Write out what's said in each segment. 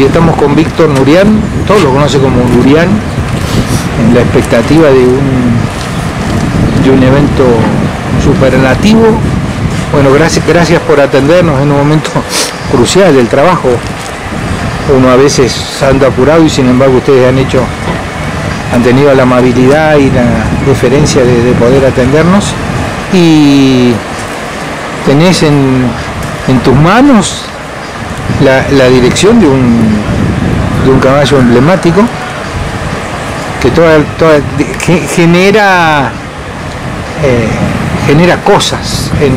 y estamos con Víctor Nurián, todos lo conoce como Nurián, en la expectativa de un, de un evento superlativo. Bueno, gracias, gracias por atendernos en un momento crucial del trabajo. Uno a veces anda apurado y sin embargo ustedes han hecho, han tenido la amabilidad y la deferencia de, de poder atendernos. Y tenés en, en tus manos la, dirección de un, de un caballo emblemático que toda, toda- genera eh, genera cosas en,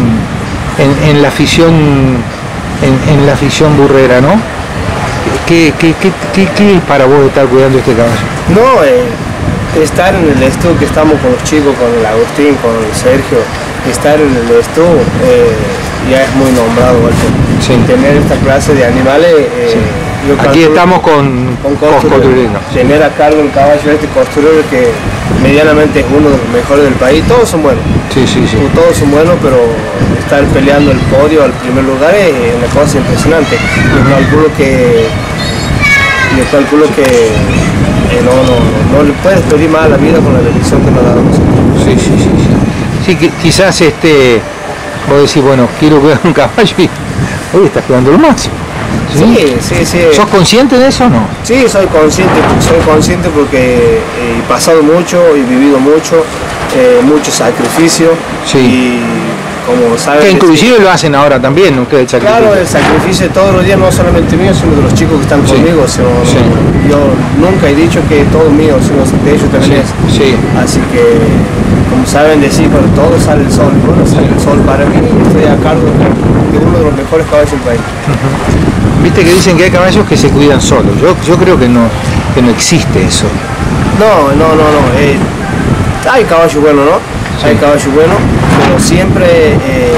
en- la afición en, la afición burrera, ¿no? ¿Qué, qué, qué, qué- es para vos estar cuidando este caballo? No, eh, estar en el estudio que estamos con los chicos, con el Agustín, con el Sergio, estar en el estudio eh, ya es muy nombrado. Sí. Tener esta clase de animales, eh, yo Aquí estamos con, con. Tener a cargo el caballo este costurero que medianamente es uno de los mejores del país, todos son buenos. Sí, sí, sí. Todos son buenos, pero estar peleando el podio al primer lugar es una cosa impresionante. Yo calculo que yo calculo que no, no, no, no le puedes pedir más a la vida con la bendición que nos ha dado nosotros. Sí, sí, sí, sí. Sí, que quizás este, vos decís, bueno, quiero cuidar un caballo y hoy estás cuidando lo máximo. Sí, sí, sí. ¿Sos consciente de eso o no? Sí, soy consciente, soy consciente porque he pasado mucho y vivido mucho, eh, mucho sacrificio Sí. y como. Que inclusive lo hacen ahora también. Claro, el sacrificio de todos los días, no solamente mío, sino de los chicos que están Sí. conmigo. sino- Sí. Yo nunca he dicho que todo mío, sino de ellos también es. Sí, Así que, como saben decir, cuando todo sale el sol, bueno, sale el sol para mí, estoy a cargo de uno de los mejores caballos del país. Viste que dicen que hay caballos que se cuidan solos. Yo, yo creo que no, que no existe eso. No, no, no, no. eh, hay caballos buenos, ¿no? Hay caballos buenos, pero siempre eh,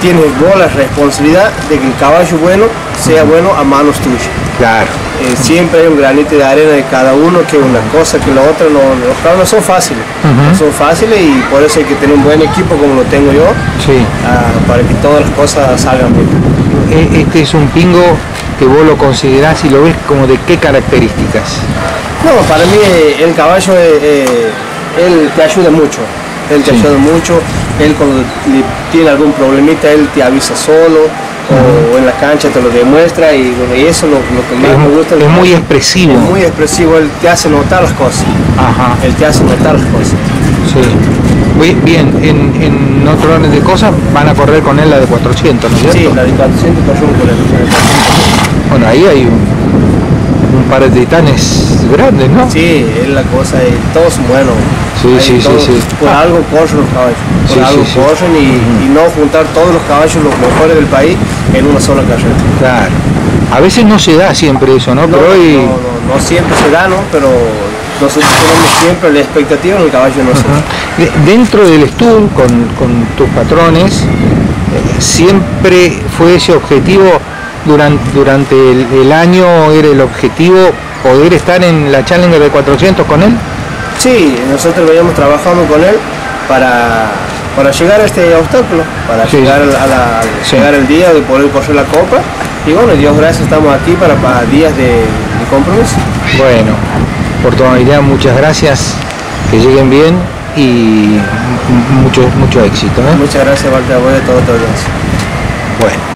tienes vos la responsabilidad de que el caballo bueno sea bueno a manos tuyas. Claro. Eh, siempre hay un granito de arena de cada uno, que una cosa, que la otra, no, los caballos no son fáciles. No son fáciles y por eso hay que tener un buen equipo como lo tengo yo, Sí. ah, para que todas las cosas salgan bien. E- Este es un pingo que vos lo considerás y lo ves como de qué características. No, para mí eh, el caballo, eh, él te ayuda mucho. Él te Sí. ayuda mucho. Él cuando tiene algún problemita, él te avisa solo o en la cancha te lo demuestra y, bueno, y eso es lo, lo que más Es, me gusta. es muy expresivo. Es muy expresivo, él te hace notar las cosas. Ajá. Él te hace notar las cosas. Sí. Bien, en, en otro orden de cosas van a correr con él la de 400, ¿no es cierto? Sí, la de 400 corrió con él. Bueno, ahí hay un, un par de titanes grandes, ¿no? Sí, es la cosa, eh, todos buenos. Sí, sí, sí. Por algo corren los caballos. Por Sí, algo sí, corren y, y no juntar todos los caballos, los mejores del país, en una sola carrera. Claro. A veces no se da siempre eso, ¿no? No, Pero hoy... no, no, no siempre se da, ¿no? Pero nosotros tenemos siempre la expectativa en el caballo de nosotros. De- Dentro del estudio, con, con tus patrones, eh, siempre fue ese objetivo durante, durante el, el año, era el objetivo poder estar en la Challenger de 400 con él. Sí, nosotros veníamos trabajando con él para, para llegar a este obstáculo, para Sí. llegar, a la- Sí. llegar el día de poder correr la copa. Y bueno, Dios gracias, estamos aquí para, para días de, de compromiso. Bueno, por tu amabilidad, muchas gracias, que lleguen bien y mucho, mucho éxito. ¿eh? Muchas gracias, Walter, a todos, todos. Bueno.